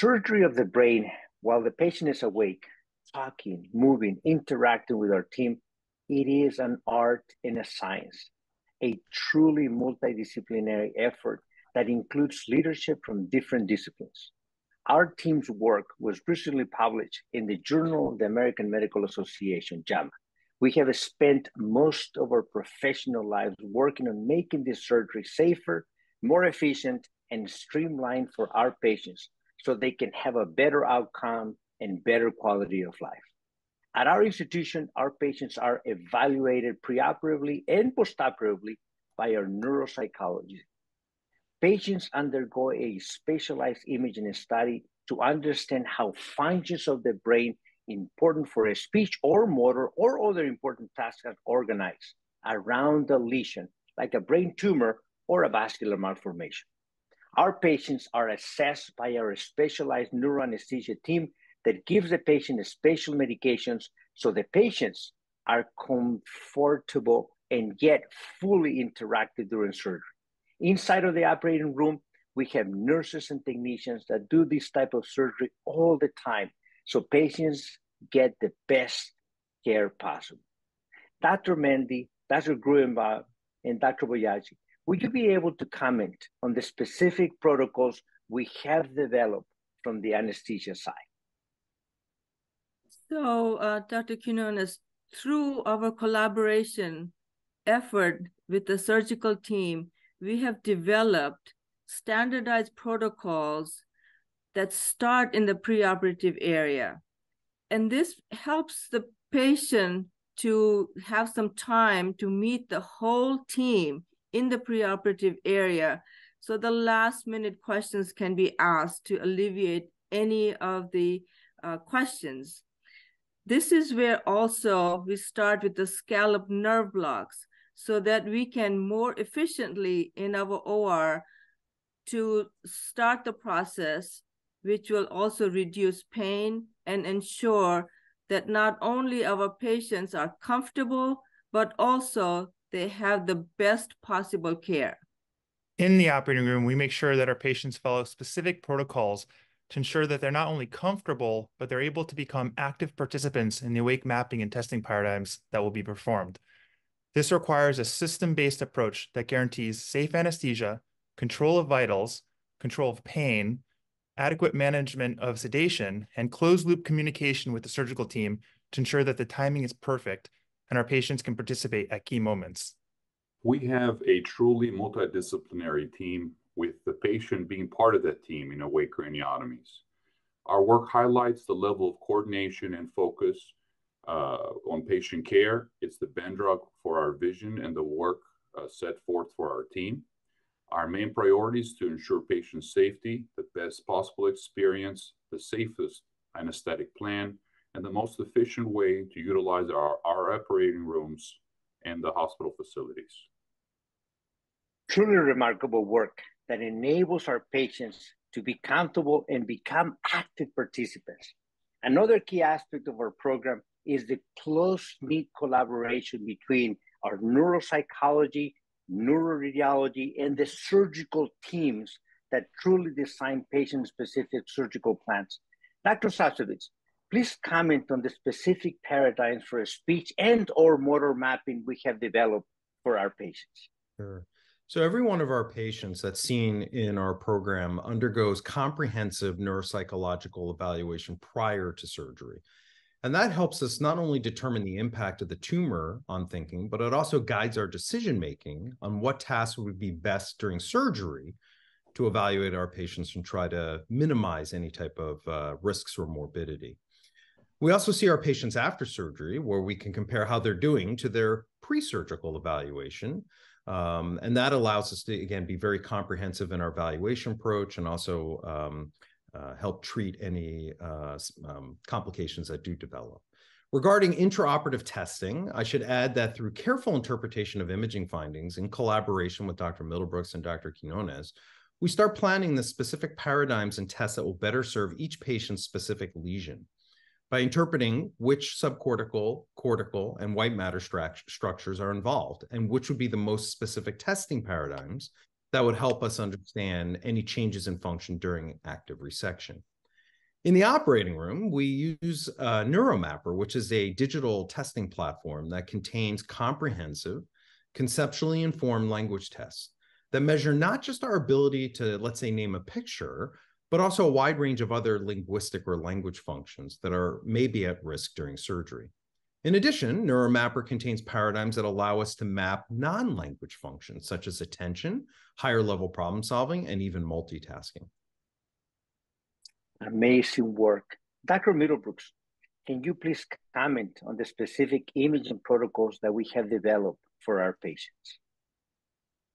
Surgery of the brain while the patient is awake, talking, moving, interacting with our team, it is an art and a science, a truly multidisciplinary effort that includes leadership from different disciplines. Our team's work was recently published in the Journal of the American Medical Association, JAMA. We have spent most of our professional lives working on making this surgery safer, more efficient, and streamlined for our patients so they can have a better outcome and better quality of life. At our institution, our patients are evaluated preoperatively and postoperatively by our neuropsychologists. Patients undergo a specialized imaging study to understand how functions of the brain important for a speech or motor or other important tasks are organized around the lesion, like a brain tumor or a vascular malformation. Our patients are assessed by our specialized neuroanesthesia team that gives the patient special medications so the patients are comfortable and yet fully interactive during surgery. Inside of the operating room, we have nurses and technicians that do this type of surgery all the time so patients get the best care possible. Dr. Mendy, Dr. Gruenbaum, and Dr. Boyaji, would you be able to comment on the specific protocols we have developed from the anesthesia side? So, uh, Dr. Quinones, through our collaboration effort with the surgical team, we have developed standardized protocols that start in the preoperative area. And this helps the patient to have some time to meet the whole team in the preoperative area. So the last minute questions can be asked to alleviate any of the uh, questions. This is where also we start with the scalp nerve blocks so that we can more efficiently in our OR to start the process, which will also reduce pain and ensure that not only our patients are comfortable, but also they have the best possible care. In the operating room, we make sure that our patients follow specific protocols to ensure that they're not only comfortable, but they're able to become active participants in the awake mapping and testing paradigms that will be performed. This requires a system-based approach that guarantees safe anesthesia, control of vitals, control of pain, adequate management of sedation, and closed-loop communication with the surgical team to ensure that the timing is perfect and our patients can participate at key moments. We have a truly multidisciplinary team with the patient being part of that team in awake craniotomies. Our work highlights the level of coordination and focus uh, on patient care. It's the bedrock for our vision and the work uh, set forth for our team. Our main priority is to ensure patient safety, the best possible experience, the safest anesthetic plan, and the most efficient way to utilize our, our operating rooms and the hospital facilities. Truly remarkable work that enables our patients to be comfortable and become active participants. Another key aspect of our program is the close knit collaboration between our neuropsychology, neuroradiology, and the surgical teams that truly design patient specific surgical plans. Dr. Sabsevitz, please comment on the specific paradigms for speech and or motor mapping we have developed for our patients. Sure. So every one of our patients that's seen in our program undergoes comprehensive neuropsychological evaluation prior to surgery. And that helps us not only determine the impact of the tumor on thinking, but it also guides our decision making on what tasks would be best during surgery to evaluate our patients and try to minimize any type of uh, risks or morbidity. We also see our patients after surgery, where we can compare how they're doing to their pre surgical evaluation. Um, and that allows us to, again, be very comprehensive in our evaluation approach and also um, uh, help treat any uh, um, complications that do develop. Regarding intraoperative testing, I should add that through careful interpretation of imaging findings in collaboration with Dr. Middlebrooks and Dr. Quinones, we start planning the specific paradigms and tests that will better serve each patient's specific lesion. By interpreting which subcortical, cortical, and white matter structures are involved and which would be the most specific testing paradigms that would help us understand any changes in function during active resection. In the operating room, we use uh, NeuroMapper, which is a digital testing platform that contains comprehensive, conceptually informed language tests that measure not just our ability to, let's say, name a picture, but also a wide range of other linguistic or language functions that are maybe at risk during surgery. In addition, NeuroMapper contains paradigms that allow us to map non-language functions such as attention, higher level problem solving, and even multitasking. Amazing work. Dr. Middlebrooks, can you please comment on the specific imaging protocols that we have developed for our patients?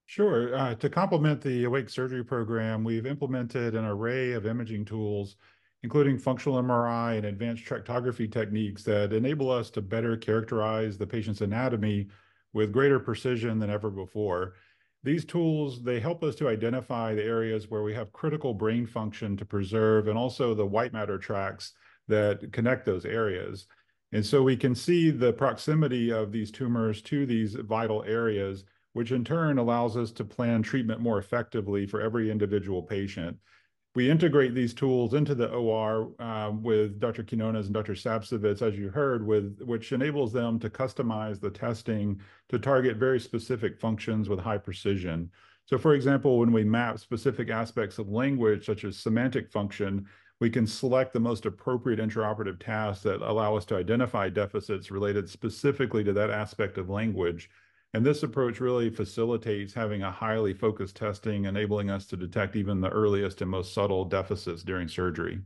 Sure. Uh, to complement the Awake Surgery program, we've implemented an array of imaging tools, including functional MRI and advanced tractography techniques that enable us to better characterize the patient's anatomy with greater precision than ever before. These tools, they help us to identify the areas where we have critical brain function to preserve and also the white matter tracks that connect those areas. And so we can see the proximity of these tumors to these vital areas which in turn allows us to plan treatment more effectively for every individual patient. We integrate these tools into the OR uh, with Dr. Quinones and Dr. Sabsevitz, as you heard, with which enables them to customize the testing to target very specific functions with high precision. So for example, when we map specific aspects of language, such as semantic function, we can select the most appropriate intraoperative tasks that allow us to identify deficits related specifically to that aspect of language and this approach really facilitates having a highly focused testing, enabling us to detect even the earliest and most subtle deficits during surgery.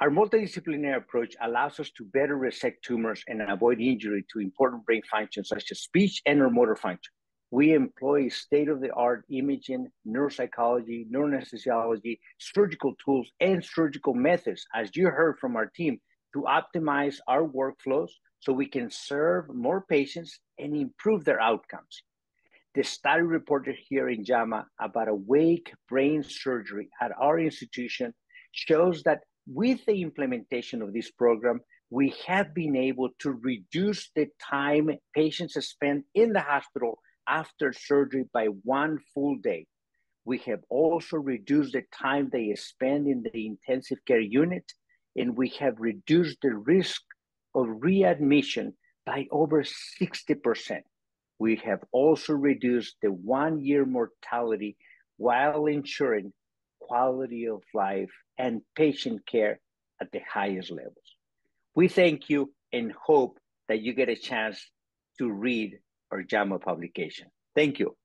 Our multidisciplinary approach allows us to better resect tumors and avoid injury to important brain functions such as speech and or motor function. We employ state-of-the-art imaging, neuropsychology, neuroanesthesiology, surgical tools, and surgical methods, as you heard from our team, to optimize our workflows so we can serve more patients and improve their outcomes. The study reported here in JAMA about awake brain surgery at our institution shows that with the implementation of this program, we have been able to reduce the time patients spend in the hospital after surgery by one full day. We have also reduced the time they spend in the intensive care unit, and we have reduced the risk of readmission by over 60%. We have also reduced the one year mortality while ensuring quality of life and patient care at the highest levels. We thank you and hope that you get a chance to read our JAMA publication. Thank you.